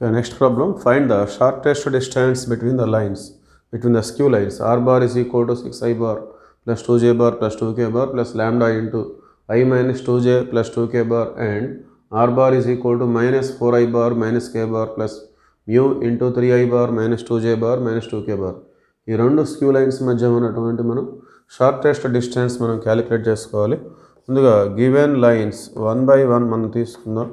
Next problem find the shortest distance between the lines between the skew lines R bar is equal to six I bar plus two J bar plus two K bar plus lambda into I minus two J plus two K bar and R bar is equal to minus four I bar minus K bar plus mu into three I bar minus two J bar minus two K bar ఈ రెండు skew lines మధ్య ఉన్నటువంటి మనం shortest distance మనం calculate చేసుకోవాలి ముందుగా given lines one by one మనం తీసుకుందాం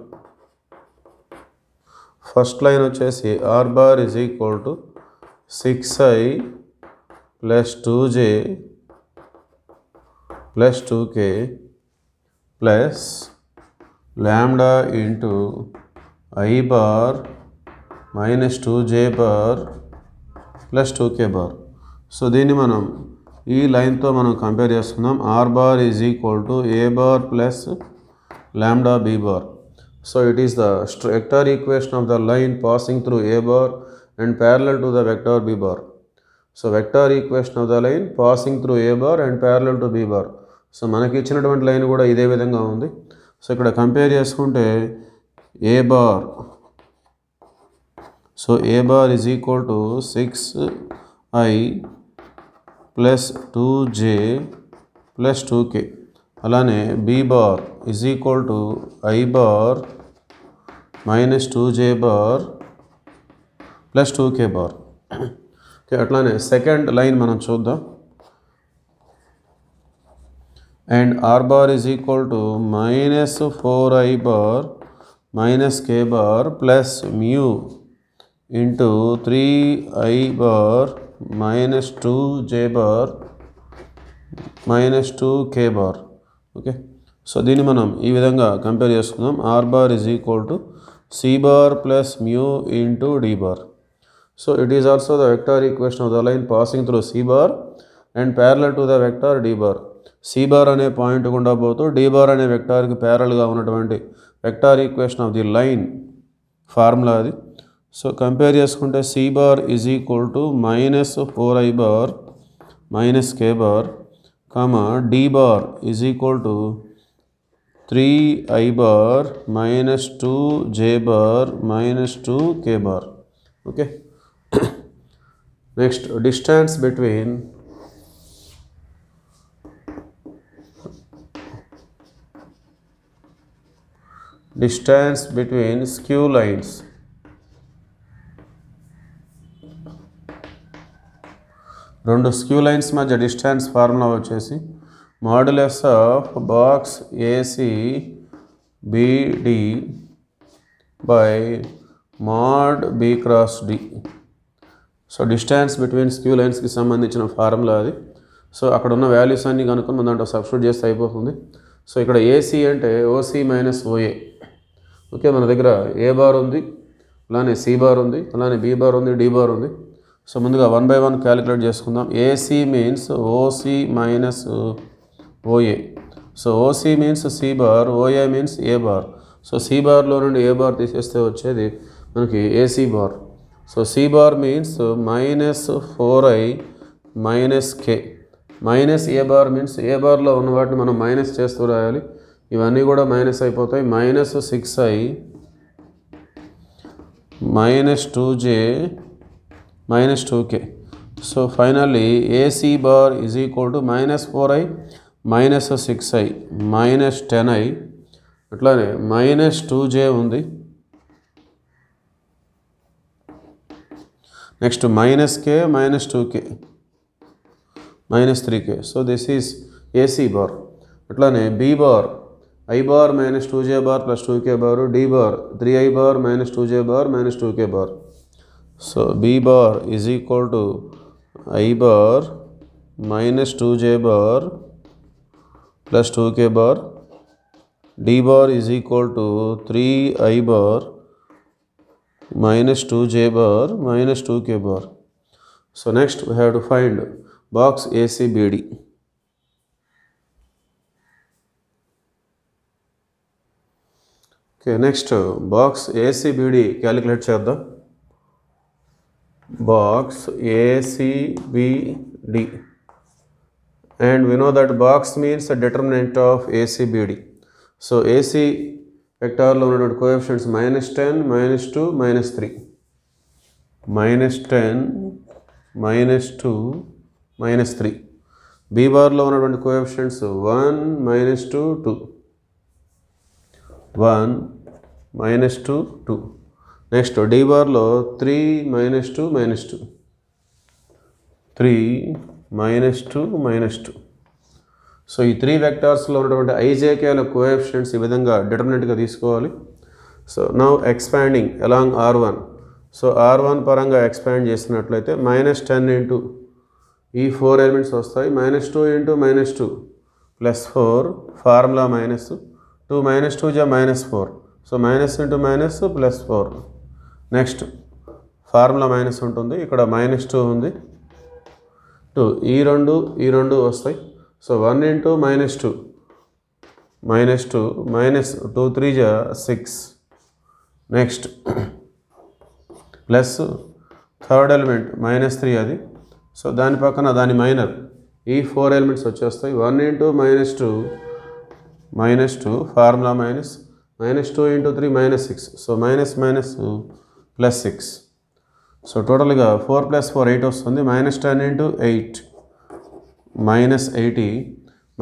ఫస్ట్ లైన్ వచ్చేసి R bar is equal to six I plus two J plus two K plus lambda into I bar minus two J bar plus two K bar so దీన్ని మనం ఈ లైన్తో మనం compare చేస్తున్నాం. R bar is equal to A bar plus lambda B bar so it is the vector equation of the line passing through A bar and parallel to the vector B bar so vector equation of the line passing through A bar and parallel to B bar so మనకి ఇచ్చినటువంటి line కూడా ఇదే విధంగా ఉంది. So ఇక్కడ compare చేసుకుంటే A bar so A bar is equal to six I plus two J plus two K అలానే B bar is equal to I bar minus two J bar plus two K bar okay అట్లానే second line మనం చూద్దాం. And R bar is equal to minus four I bar minus K bar plus mu into three I bar minus two J bar minus two K bar okay so దీన్ని మనం ఈ విధంగా compare చేసుకుందాం. R bar is equal to C bar plus mu into D bar so it is also the vector equation of the line passing through C bar and parallel to the vector D bar C bar అనే point గుండా పోతూ D bar అనే వెక్టార్కి ప్యారల్గా ఉన్నటువంటి vector equation of the line formula అది. So compare చేసుకుంటే C bar is equal to minus four I bar minus K bar comma D bar is equal to three I bar minus two J bar minus two K bar okay next distance between distance between skew lines రెండు skew lines మధ్య distance formula వచ్చేసి modulus of box AC BD by mod B cross D so distance between skew లైన్స్కి సంబంధించిన formula అది. So అక్కడ ఉన్న values అన్నీ కనుక్కొని మన దాంట్లో సబ్స్టిట్యూట్ చేస్తే అయిపోతుంది. సో ఇక్కడ ఏసీ అంటే ఓసీ మైనస్ ఓఏ ఓకే మన దగ్గర ఏ బార్ ఉంది అలానే సి బార్ ఉంది అలానే బి బార్ ఉంది డి బార్ ఉంది. సో ముందుగా వన్ బై వన్ క్యాలిక్యులేట్ చేసుకుందాం. AC means OC minus OA so OC means C bar OA means A bar. So C బార్లో నుండి ఏ బార్ తీసేస్తే వచ్చేది? మనకి AC bar. So C bar means minus four I minus K minus A bar means A బార్లో ఉన్న వాటిని మనం minus చేస్తూ రాయాలి. ఇవన్నీ కూడా మైనస్ అయిపోతాయి. Minus six I minus two J minus two K so finally AC bar is equal to minus four I minus six I minus ten I అట్లానే మైనస్ టూ జే ఉంది. Next minus K minus two K minus three K so this is AC bar అట్లానే B bar I bar minus two J bar plus two K bar D bar three I bar minus two J bar minus two K bar so B bar is equal to I bar minus two J bar plus two K bar D bar is equal to three I bar minus two J bar minus two K bar. So next we have to find box A C B D okay next box AC B D calculate Cheda box AC B D and we know that box means a determinant of ACBD. So AC వెక్టార్లో ఉన్నటువంటి coefficients minus ten minus two minus three minus ten minus two minus three B బార్లో ఉన్నటువంటి coefficients one minus two two one minus two two next D బార్లో three minus two minus two three minus two minus two so ఈ three వెక్టార్స్లో ఉన్నటువంటి ఐజేకేల coefficients ఈ విధంగా డిటర్మినెంట్గా తీసుకోవాలి. So now expanding along R one so R one పరంగా ఎక్స్పాండ్ చేసినట్లయితే మైనస్ టెన్ ఇంటూ ఈ ఫోర్ ఎలిమెంట్స్ వస్తాయి. Minus two into minus two plus four formula minus two minus two జా minus four so minus into minus plus four next formula minus ఉంటుంది. ఇక్కడ minus two ఉంది. Two. ఈ రెండు ఈ రెండు వస్తాయి. So one into minus two. Minus two minus two three జా six. Next. Plus third element minus three అది. సో దాని పక్కన దాని మైనర్. ఈ ఫోర్ ఎలిమెంట్స్ వచ్చేస్తాయి. One into minus two minus two formula minus minus two into three minus six. So minus minus plus six. So టోటల్గా four plus four eight వస్తుంది. Minus ten into eight minus eighty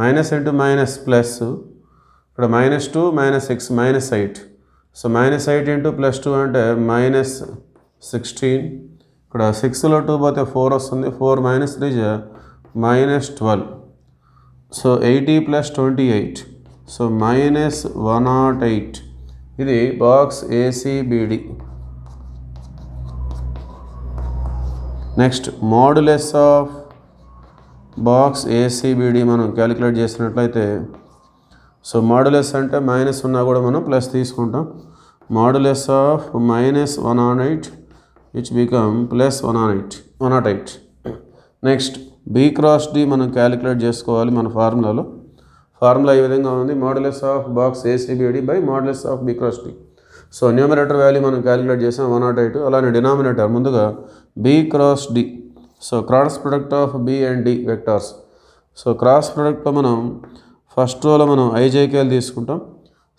minus into minus plus ఇక్కడ minus two minus six minus eight so minus eight into plus two అంటే minus sixteen ఇక్కడ సిక్స్లో two పోతే four వస్తుంది. Four minus three minus twelve so eighty plus twenty eight so minus one nought eight ఇది box ACBD next modulus of box ACBD మనం calculate చేసినట్లయితే so మోడులెస్ అంటే minus ఉన్నా కూడా మనం ప్లస్ తీసుకుంటాం. Modulus of minus one on eight which become plus one on eight one nought eight. Next B cross D మనం calculate చేసుకోవాలి మన ఫార్ములాలో. ఫార్ములా ఈ విధంగా ఉంది? Modulus of box ACBD by modulus of B cross D so numerator value మనం calculate చేసాం one not eight అలానే డినామినేటర్ ముందుగా B cross D so cross product of B and D vectors so cross ప్రొడక్ట్లో మనం first రోలో మనం ఐజేకేలు తీసుకుంటాం.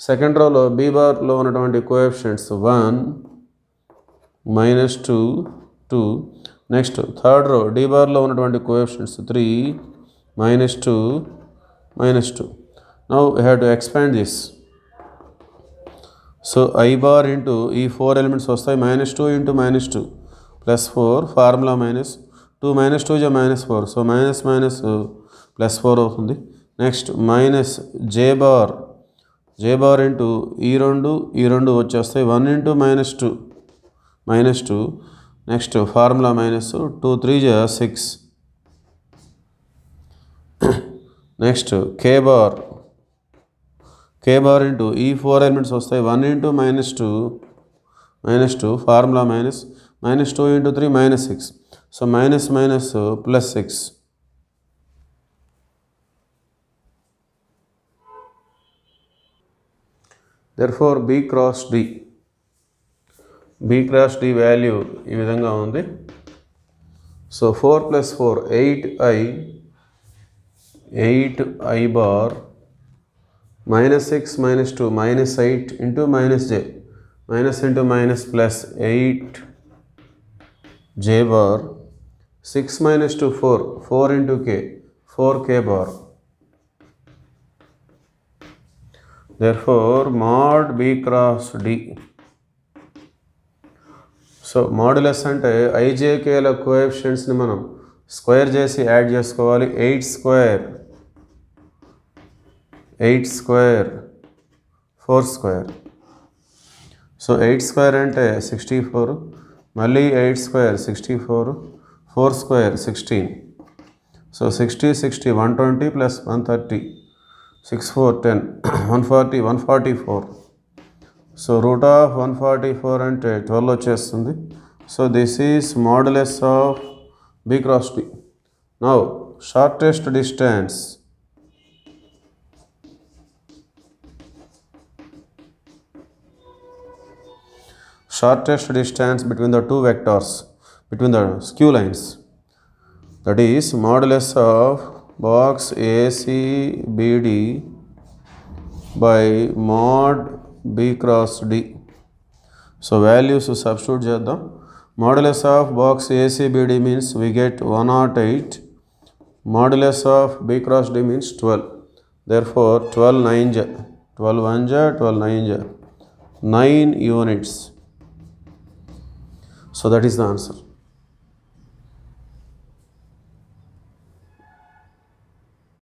Second రోలో be బార్లో ఉన్నటువంటి coefficients one minus two two next third row D బార్లో ఉన్నటువంటి coefficients three minus two minus two now have to expand this so I bar into ఈ ఫోర్ ఎలిమెంట్స్ వస్తాయి minus two into minus two plus four formula minus two minus two జా minus four so minus minus plus four అవుతుంది. Next minus J bar J bar into ఈ రెండు ఈ రెండు వచ్చేస్తాయి. One into minus two minus two next formula minus two three జా six next K bar K bar into ఈ four elements వస్తాయి. One into minus two minus two formula minus minus two into three minus six so minus minus plus six there four B cross D B cross D value ఈ విధంగా ఉంది. So four plus four eight I eight I bar minus six minus two minus eight into minus J minus into minus plus eight J bar six minus two four four into K four K bar therefore mod b cross d. So modulus అంటే ఐజేకేల కోఎఫిషియంట్స్ని మనం square చేసి add చేసుకోవాలి. Eight square eight square four square. So eight square అంటే sixty four మళ్ళీ eight square sixty four four square sixteen. So sixty sixty one twenty plus one thirty six four ten one forty one forty four. So root of one forty four అంటే twelve వచ్చేస్తుంది. So this is modulus of B cross D now shortest distance shortest distance between the two vectors, between the skew lines. That is modulus of box AC BD by mod B cross D. So values substitute the modulus of box AC BD means we get 108 modulus of B cross D means 12. Therefore 12 9 12 1 12 9 9 units. Twelve nine జా nine units